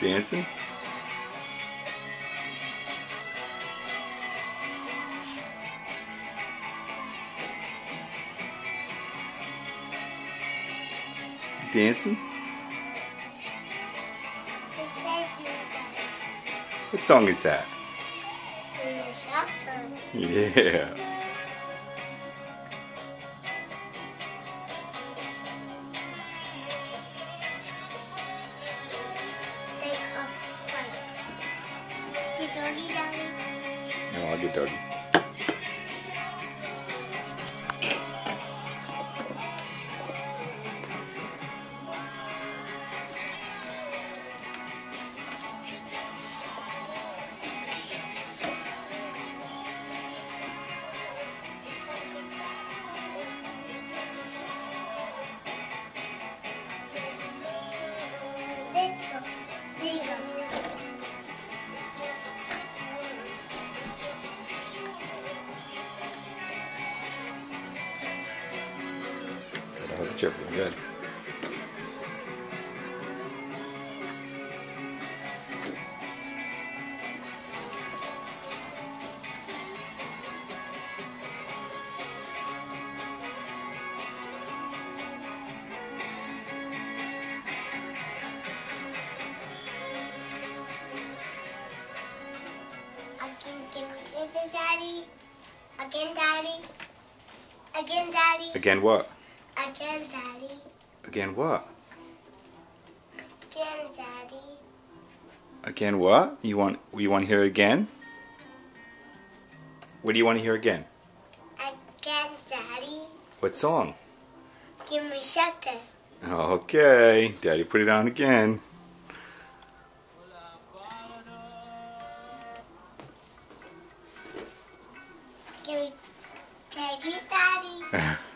Dancing? Dancing? What song is that? in the shelter. Yeah. on a du tâche. The chair pretty good. Again, daddy. Again, daddy. Again, daddy. Again what? Again, Daddy. Again what? Again, Daddy. Again what? You want you want to hear again? What do you want to hear again? Again, Daddy. What song? Give me something. Okay, Daddy put it on again. Give me, Daddy, Daddy.